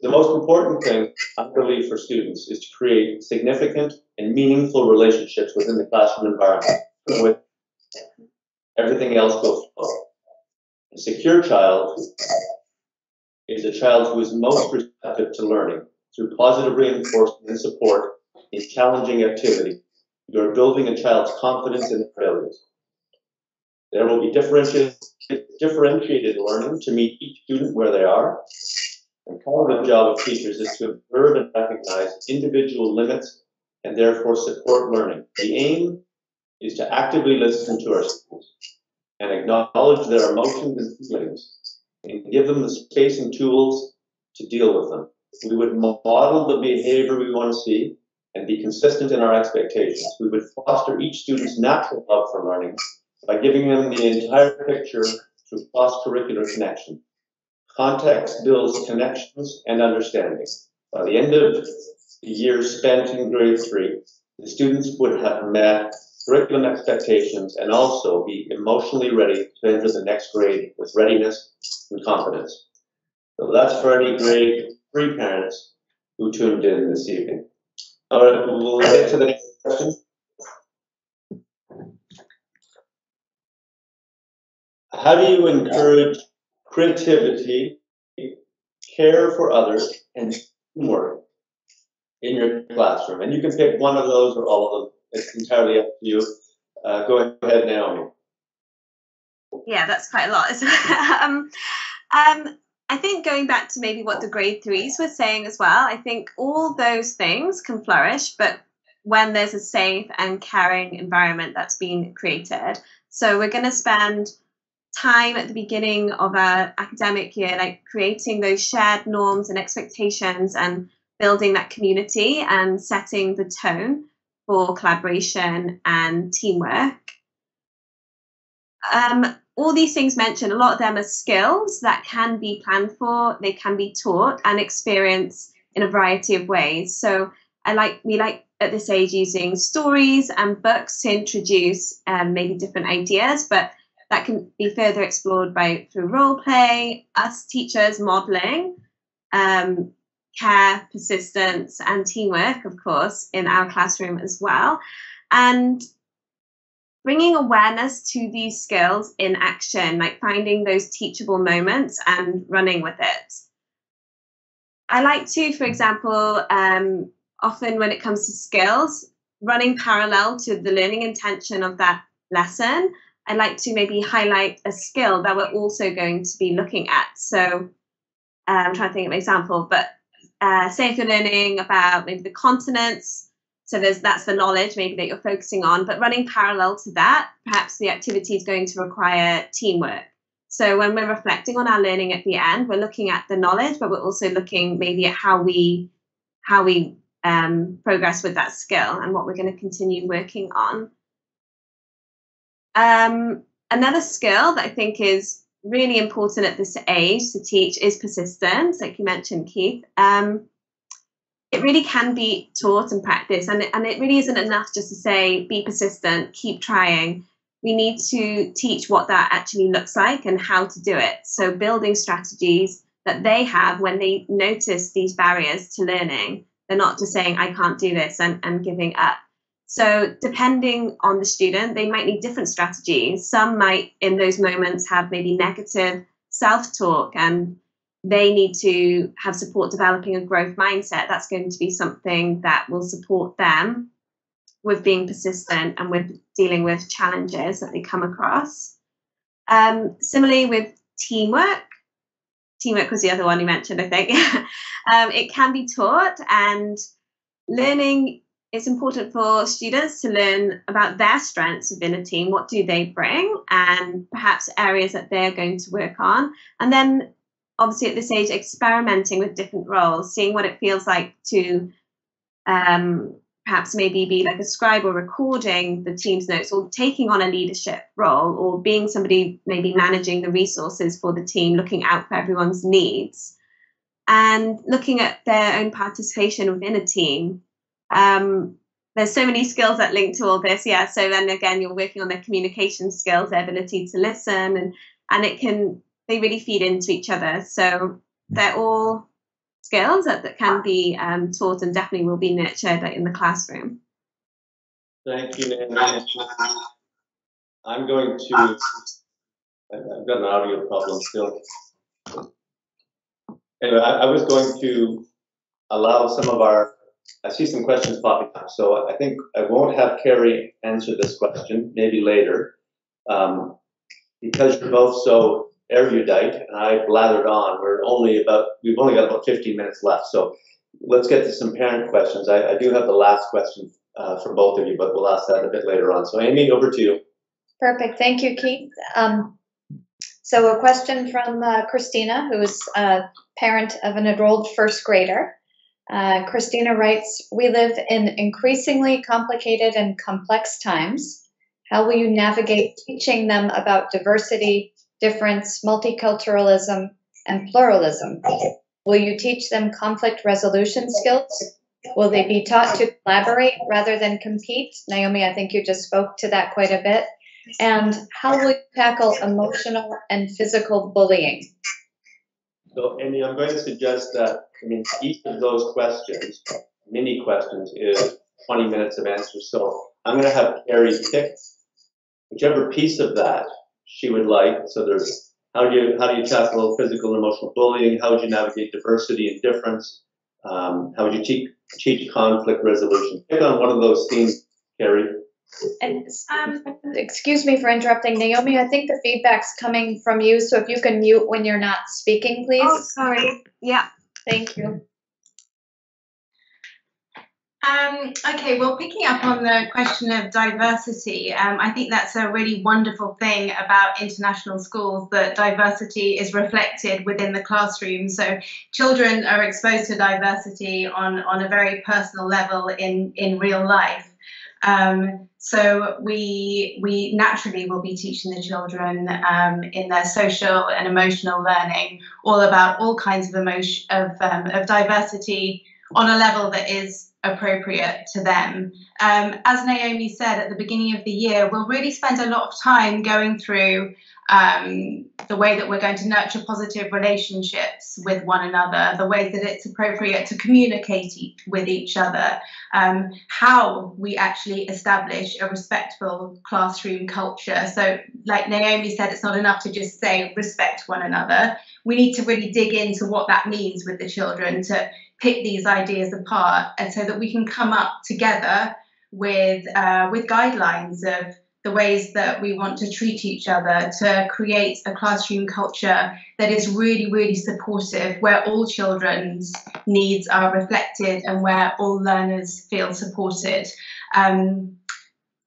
the most important thing I believe for students is to create significant and meaningful relationships within the classroom environment. With everything else flow. A secure child is a child who is most receptive to learning through positive reinforcement and support in challenging activity. You are building a child's confidence in their abilities. There will be differentiated, differentiated learning to meet each student where they are. And part of the job of teachers is to observe and recognize individual limits and therefore support learning. The aim is to actively listen to our students and acknowledge their emotions and feelings and give them the space and tools to deal with them. We would model the behavior we want to see and be consistent in our expectations. We would foster each student's natural love for learning by giving them the entire picture through cross-curricular connection. Context builds connections and understanding. By the end of the year spent in grade three, the students would have met curriculum expectations, and also be emotionally ready to enter the next grade with readiness and confidence. So that's for any grade three parents who tuned in this evening. All right, we'll get to the next question. How do you encourage creativity, care for others, and teamwork in your classroom. And you can pick one of those or all of them. It's entirely up to you. Uh, go ahead, Naomi. Yeah, that's quite a lot. [LAUGHS] um, um, I think going back to maybe what the grade threes were saying as well, I think all those things can flourish, but when there's a safe and caring environment that's been created. So we're going to spend time at the beginning of our academic year, like creating those shared norms and expectations and building that community and setting the tone for collaboration and teamwork. Um, all these things mentioned, a lot of them are skills that can be planned for, they can be taught and experienced in a variety of ways. So I like we like at this age using stories and books to introduce um, maybe different ideas, but that can be further explored by through role play, us teachers modeling, um, care, persistence, and teamwork, of course, in our classroom as well, and bringing awareness to these skills in action, like finding those teachable moments and running with it. I like to, for example, um, often when it comes to skills, running parallel to the learning intention of that lesson I'd like to maybe highlight a skill that we're also going to be looking at. So uh, I'm trying to think of an example, but uh, say if you're learning about maybe the continents, so there's that's the knowledge maybe that you're focusing on, but running parallel to that, perhaps the activity is going to require teamwork. So when we're reflecting on our learning at the end, we're looking at the knowledge, but we're also looking maybe at how we how we um, progress with that skill and what we're going to continue working on. Um, another skill that I think is really important at this age to teach is persistence, like you mentioned, Keith. Um, it really can be taught and practiced, and it, and it really isn't enough just to say, be persistent, keep trying. We need to teach what that actually looks like and how to do it. So, building strategies that they have when they notice these barriers to learning. They're not just saying, I can't do this and, and giving up. So, depending on the student, they might need different strategies. Some might, in those moments, have maybe negative self talk and they need to have support developing a growth mindset. That's going to be something that will support them with being persistent and with dealing with challenges that they come across. Um, similarly, with teamwork, teamwork was the other one you mentioned, I think. [LAUGHS] um, it can be taught, and learning it's important for students to learn about their strengths within a team. What do they bring, and perhaps areas that they're going to work on. And then, obviously, at this age, experimenting with different roles, seeing what it feels like to um, perhaps maybe be like a scribe or recording the team's notes or taking on a leadership role or being somebody maybe managing the resources for the team, looking out for everyone's needs. And looking at their own participation within a team um, there's so many skills that link to all this. Yeah. So then again, you're working on their communication skills, their ability to listen, and and it can they really feed into each other. So they're all skills that, that can be um, taught and definitely will be nurtured like, in the classroom. Thank you, Nancy. I'm going to. I've got an audio problem still. Anyway, I, I was going to allow some of our I see some questions popping up, so I think I won't have Carrie answer this question, maybe later. Um, because you're both so erudite and I blathered on, we're only about, we've only got about 15 minutes left. So let's get to some parent questions. I, I do have the last question uh, for both of you, but we'll ask that a bit later on. So Amy, over to you. Perfect. Thank you, Keith. Um, so a question from uh, Christina, who is a parent of an enrolled first grader. Uh, Christina writes We live in increasingly complicated and complex times. How will you navigate teaching them about diversity, difference, multiculturalism, and pluralism? Will you teach them conflict resolution skills? Will they be taught to collaborate rather than compete? Naomi, I think you just spoke to that quite a bit. And how will you tackle emotional and physical bullying? So, Amy, I'm going to suggest that, I mean, each of those questions, mini questions, is 20 minutes of answers. So I'm going to have Carrie pick whichever piece of that she would like. So there's how do you how do you tackle physical and emotional bullying? How would you navigate diversity and difference? Um, how would you teach, teach conflict resolution? Pick on one of those themes, Carrie. And Um, excuse me for interrupting, Naomi. I think the feedback's coming from you, so if you can mute when you're not speaking, please. Oh, sorry. Yeah. Thank you. Um, okay, well, picking up on the question of diversity, um, I think that's a really wonderful thing about international schools that diversity is reflected within the classroom. So children are exposed to diversity on, on a very personal level in, in real life. Um, so we we naturally will be teaching the children um, in their social and emotional learning all about all kinds of emotion of um, of diversity on a level that is appropriate to them. Um, as Naomi said at the beginning of the year, we'll really spend a lot of time going through um, the way that we're going to nurture positive relationships with one another, the way that it's appropriate to communicate e- with each other, um, how we actually establish a respectful classroom culture. So, like Naomi said, it's not enough to just say respect one another. We need to really dig into what that means with the children to pick these ideas apart, and so that we can come up together with uh, with guidelines of the ways that we want to treat each other to create a classroom culture that is really, really supportive, where all children's needs are reflected and where all learners feel supported. Um,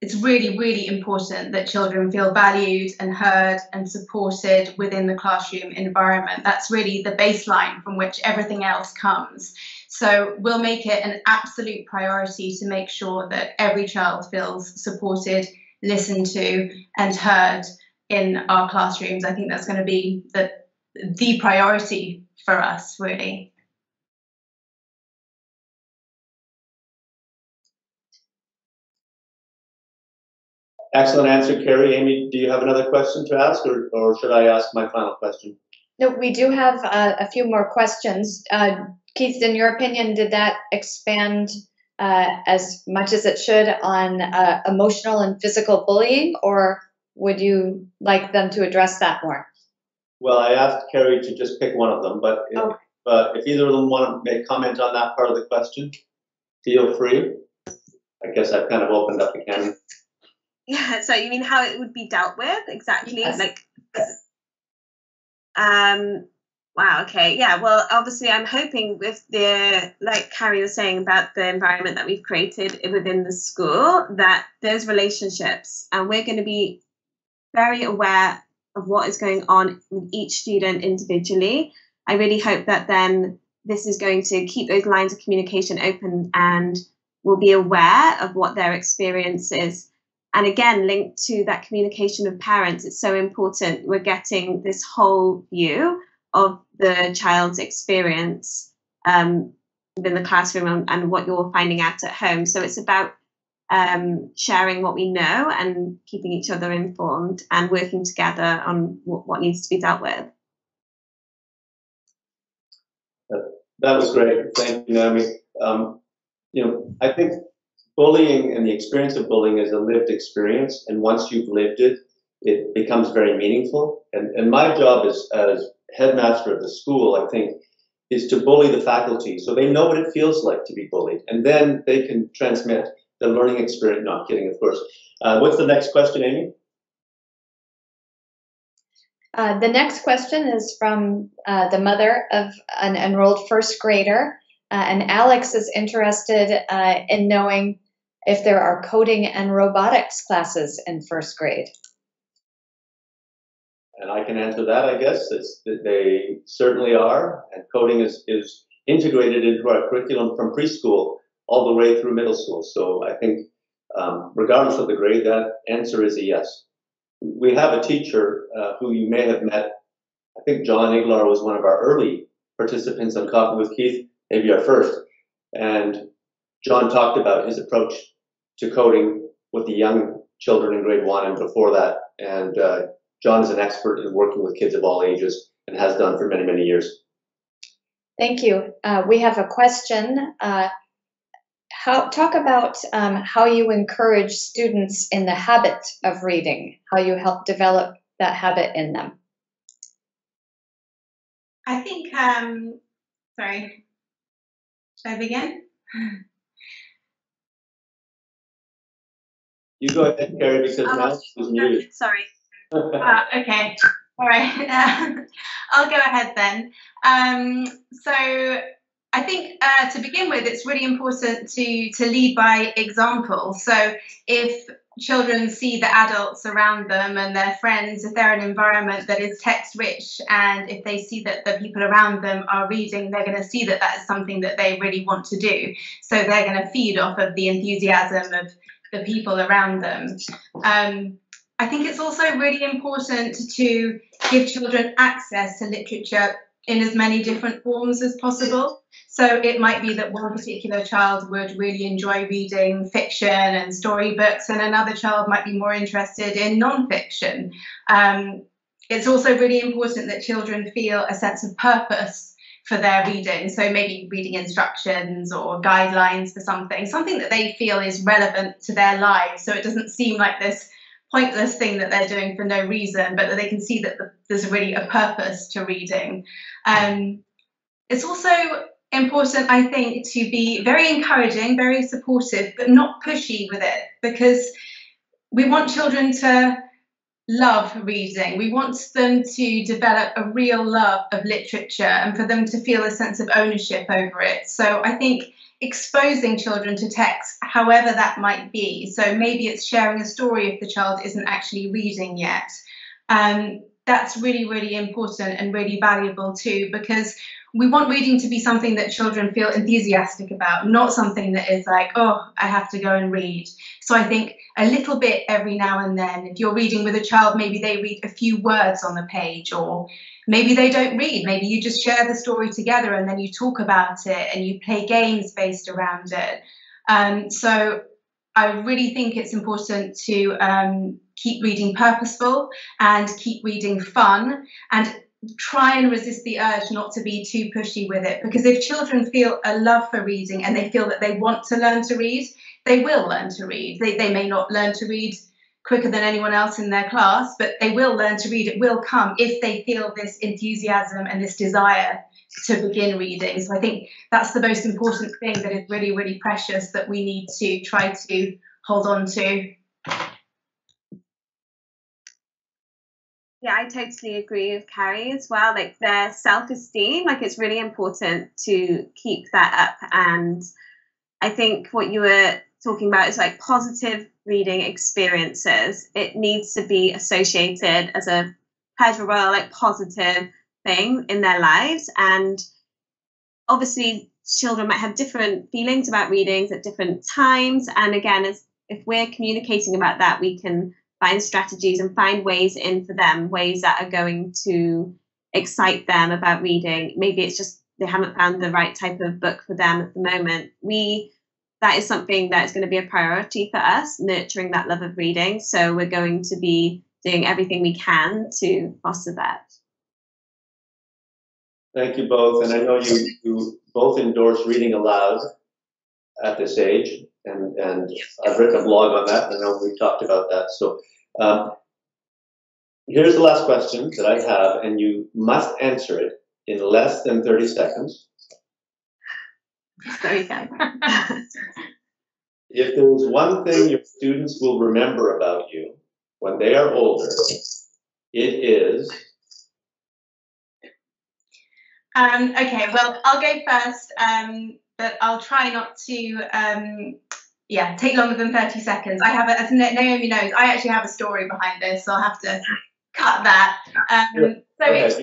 it's really, really important that children feel valued and heard and supported within the classroom environment. That's really the baseline from which everything else comes. So we'll make it an absolute priority to make sure that every child feels supported listened to and heard in our classrooms. I think that's going to be the the priority for us, really. Excellent answer, Carrie. Amy, do you have another question to ask, or, or should I ask my final question? No, we do have uh, a few more questions. Uh, Keith, in your opinion, did that expand uh, as much as it should on uh, emotional and physical bullying, or would you like them to address that more? Well, I asked Carrie to just pick one of them, but if, Okay. but if either of them want to make comment on that part of the question, feel free. I guess I've kind of opened up the can. Yeah, [LAUGHS] so you mean how it would be dealt with exactly? Yes. Like, um, wow, okay, yeah. Well, obviously, I'm hoping with the like Carrie was saying about the environment that we've created within the school, that those relationships, and we're going to be very aware of what is going on with each student individually. I really hope that then this is going to keep those lines of communication open and we'll be aware of what their experience is and again linked to that communication of parents it's so important we're getting this whole view of the child's experience um, within the classroom and, and what you're finding out at home so it's about um, sharing what we know and keeping each other informed and working together on what, what needs to be dealt with That was great. Thank you, Naomi. Um, you know, I think bullying and the experience of bullying is a lived experience, and once you've lived it, it becomes very meaningful. And, and my job as, as headmaster of the school, I think, is to bully the faculty so they know what it feels like to be bullied, and then they can transmit the learning experience. Not kidding, of course. Uh, what's the next question, Amy? Uh, the next question is from uh, the mother of an enrolled first grader, uh, and Alex is interested uh, in knowing if there are coding and robotics classes in first grade. And I can answer that, I guess. It's, they certainly are, and coding is, is integrated into our curriculum from preschool all the way through middle school. So I think, um, regardless of the grade, that answer is a yes. We have a teacher uh, who you may have met. I think John Iglar was one of our early participants on Coffee with Keith, maybe our first. And John talked about his approach to coding with the young children in grade one and before that. And uh, John is an expert in working with kids of all ages and has done for many, many years. Thank you. Uh, we have a question. Uh, how talk about um, how you encourage students in the habit of reading, how you help develop that habit in them. I think, um, sorry. Should I begin? [LAUGHS] You go ahead, Carrie, because Oh, now is muted. Sorry. [LAUGHS] Uh, okay, all right. [LAUGHS] I'll go ahead then. Um, so I think uh, to begin with, it's really important to to lead by example. So if children see the adults around them and their friends, if they're in an environment that is text rich, and if they see that the people around them are reading, they're going to see that that is something that they really want to do. So they're going to feed off of the enthusiasm of the people around them. Um, I think it's also really important to give children access to literature in as many different forms as possible. So it might be that one particular child would really enjoy reading fiction and storybooks, and another child might be more interested in non-fiction. Um, it's also really important that children feel a sense of purpose for their reading. So maybe reading instructions or guidelines for something, something that they feel is relevant to their lives. So it doesn't seem like this pointless thing that they're doing for no reason, but that they can see that the, there's really a purpose to reading. Um, it's also important, I think, to be very encouraging, very supportive, but not pushy with it because we want children to love reading. We want them to develop a real love of literature and for them to feel a sense of ownership over it. So I think exposing children to text, however that might be. So maybe it's sharing a story if the child isn't actually reading yet. Um, that's really, really important and really valuable too, because we want reading to be something that children feel enthusiastic about, not something that is like, oh, I have to go and read. So I think a little bit every now and then, if you're reading with a child, maybe they read a few words on the page, or maybe they don't read. Maybe you just share the story together and then you talk about it and you play games based around it. Um, so I really think it's important to um, keep reading purposeful and keep reading fun and try and resist the urge not to be too pushy with it. Because if children feel a love for reading and they feel that they want to learn to read they will learn to read. They, they may not learn to read quicker than anyone else in their class but they will learn to read. It will come if they feel this enthusiasm and this desire to begin reading. So i think that's the most important thing that is really really precious that we need to try to hold on to Yeah, I totally agree with Carrie as well. Like their self esteem, like it's really important to keep that up. And I think what you were talking about is like positive reading experiences. It needs to be associated as a pleasurable, like positive thing in their lives. And obviously, children might have different feelings about readings at different times. And again, as if we're communicating about that, we can find strategies and find ways in for them, ways that are going to excite them about reading. Maybe it's just they haven't found the right type of book for them at the moment. We that is something that is going to be a priority for us, nurturing that love of reading. So we're going to be doing everything we can to foster that. Thank you both, and I know you, you both endorse reading aloud at this age, and, and I've written a blog on that, and I know we've talked about that. So um, here's the last question that I have, and you must answer it in less than 30 seconds. [LAUGHS] You can. If there's one thing your students will remember about you when they are older, it is. Um, okay, well, I'll go first, um, but I'll try not to, um, yeah, take longer than 30 seconds. I have, a, as Naomi knows, I actually have a story behind this, so I'll have to cut that. Um, so Go it's.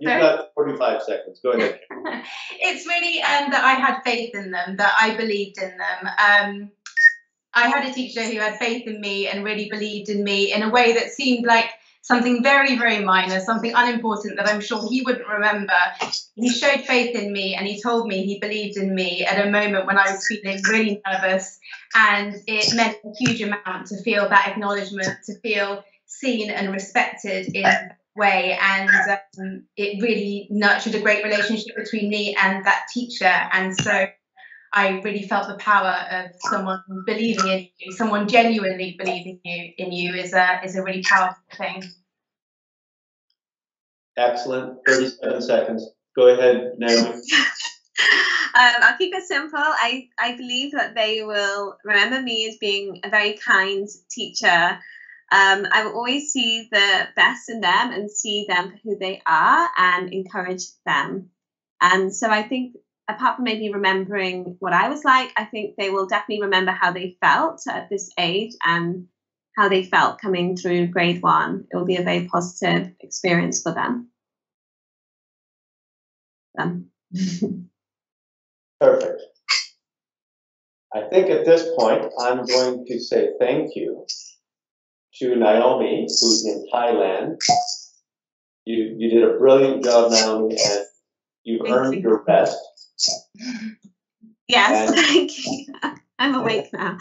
You've got 45 seconds. Go ahead. [LAUGHS] it's really um, that I had faith in them, that I believed in them. Um, I had a teacher who had faith in me and really believed in me in a way that seemed like something very, very minor, something unimportant that I'm sure he wouldn't remember. He showed faith in me and he told me he believed in me at a moment when I was feeling really nervous. And it meant a huge amount to feel that acknowledgement, to feel seen and respected in that way. And um, it really nurtured a great relationship between me and that teacher. And so I really felt the power of someone believing in you, someone genuinely believing you in you is a is a really powerful thing. Excellent. 37 seconds. Go ahead, Naomi. [LAUGHS] I'll keep it simple. I, I believe that they will remember me as being a very kind teacher. Um, I will always see the best in them and see them for who they are and encourage them. And so I think, apart from maybe remembering what I was like, I think they will definitely remember how they felt at this age and how they felt coming through grade one. It will be a very positive experience for them. Them. Perfect. I think at this point, I'm going to say thank you to Naomi, who's in Thailand. You, you did a brilliant job, Naomi, and you've Thank earned you. your rest. Yes, thank you. I'm awake now.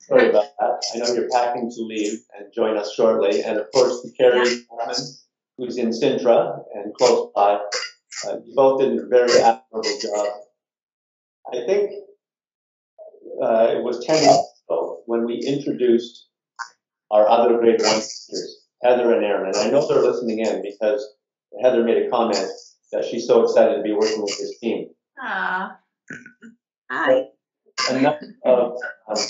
Sorry about that. I know you're packing to leave and join us shortly. And of course, to Carrie Coleman, who's in Sintra and close by. Uh, you both did a very admirable job. I think uh, it was 10 years ago when we introduced our other grade one teachers, Heather and Aaron. And I know they're listening in because Heather made a comment that she's so excited to be working with this team. Ah, Hi. enough of, um,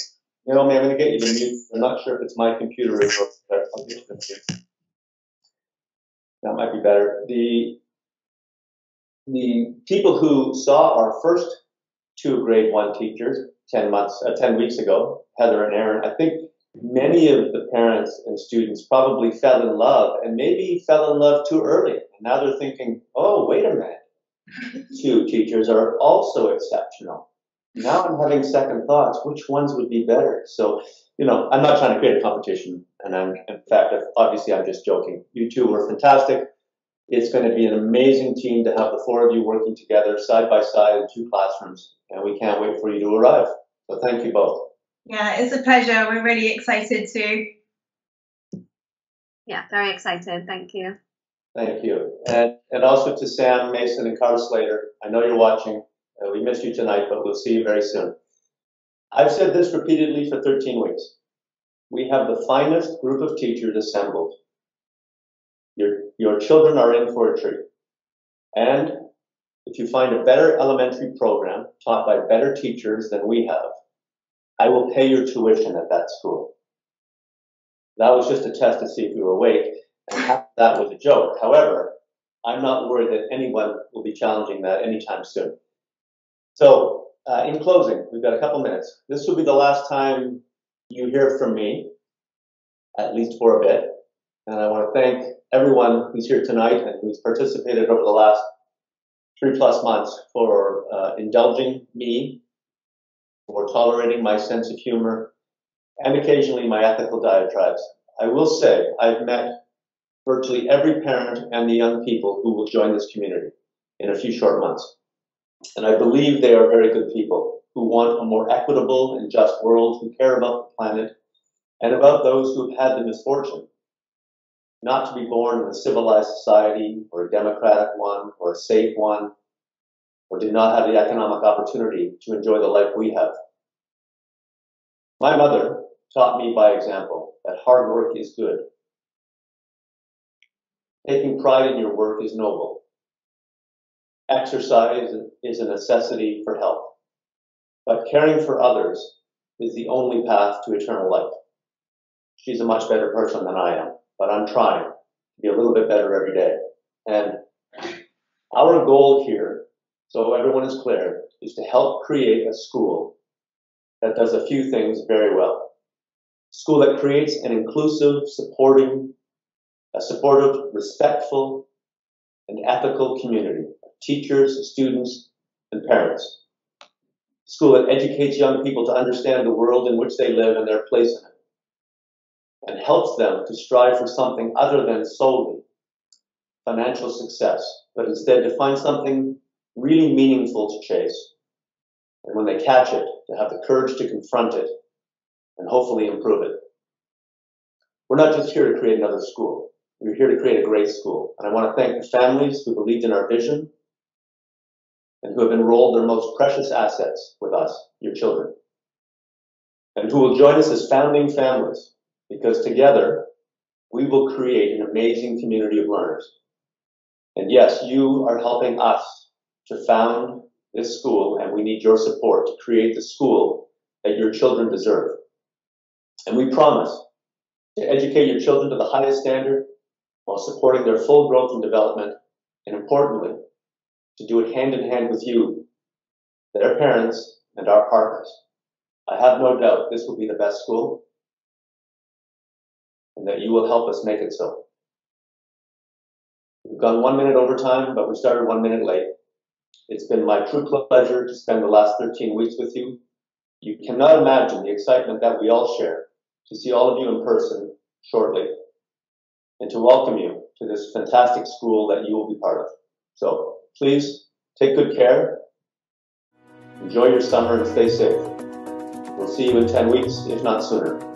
Naomi, I'm going to get you to mute. I'm not sure if it's my computer or yours, but I'll get you to mute. That might be better. The, the people who saw our first two grade one teachers 10 months, uh, 10 weeks ago, Heather and Aaron, I think many of the parents and students probably fell in love and maybe fell in love too early. Now they're thinking, oh, wait a minute. Two teachers are also exceptional now I'm having second thoughts. Which ones would be better? So, you know, I'm not trying to create a competition, and I'm, in fact, obviously, I'm just joking. You two were fantastic. It's going to be an amazing team to have the four of you working together side by side in two classrooms, and we can't wait for you to arrive. So, thank you both. yeah, it's a pleasure. We're really excited too. Yeah, very excited. Thank you. Thank you, and and also to Sam Mason and Carl Slater. I know you're watching. Uh, we missed you tonight, but we'll see you very soon. I've said this repeatedly for 13 weeks. We have the finest group of teachers assembled. Your, your children are in for a treat. And if you find a better elementary program taught by better teachers than we have, I will pay your tuition at that school. That was just a test to see if you were awake, and that was a joke. However, I'm not worried that anyone will be challenging that anytime soon. So, uh, in closing, we've got a couple minutes. This will be the last time you hear from me, at least for a bit. And I want to thank everyone who's here tonight and who's participated over the last three plus months for uh, indulging me, for tolerating my sense of humor, and occasionally my ethical diatribes. I will say I've met virtually every parent and the young people who will join this community in a few short months. And I believe they are very good people who want a more equitable and just world, who care about the planet, and about those who have had the misfortune not to be born in a civilized society or a democratic one or a safe one, or did not have the economic opportunity to enjoy the life we have. My mother taught me by example that hard work is good. Taking pride in your work is noble. Exercise is a necessity for health, but caring for others is the only path to eternal life. She's a much better person than I am, but I'm trying to be a little bit better every day. And our goal here, so everyone is clear, is to help create a school that does a few things very well. School that creates an inclusive, supporting, a supportive, respectful, and ethical community of teachers, students, and parents. School that educates young people to understand the world in which they live and their place in it, and helps them to strive for something other than solely financial success, but instead to find something really meaningful to chase. And when they catch it, to have the courage to confront it and hopefully improve it. We're not just here to create another school. We're here to create a great school. And I want to thank the families who believed in our vision and who have enrolled their most precious assets with us, your children, and who will join us as founding families because together we will create an amazing community of learners. And yes, you are helping us to found this school, and we need your support to create the school that your children deserve. And we promise to educate your children to the highest standard while supporting their full growth and development, and importantly, to do it hand in hand with you, their parents, and our partners. I have no doubt this will be the best school and that you will help us make it so. We've gone one minute over time, but we started one minute late. It's been my true pleasure to spend the last 13 weeks with you. You cannot imagine the excitement that we all share to see all of you in person shortly and to welcome you to this fantastic school that you will be part of. So please take good care, enjoy your summer, and stay safe. We'll see you in 10 weeks, if not sooner.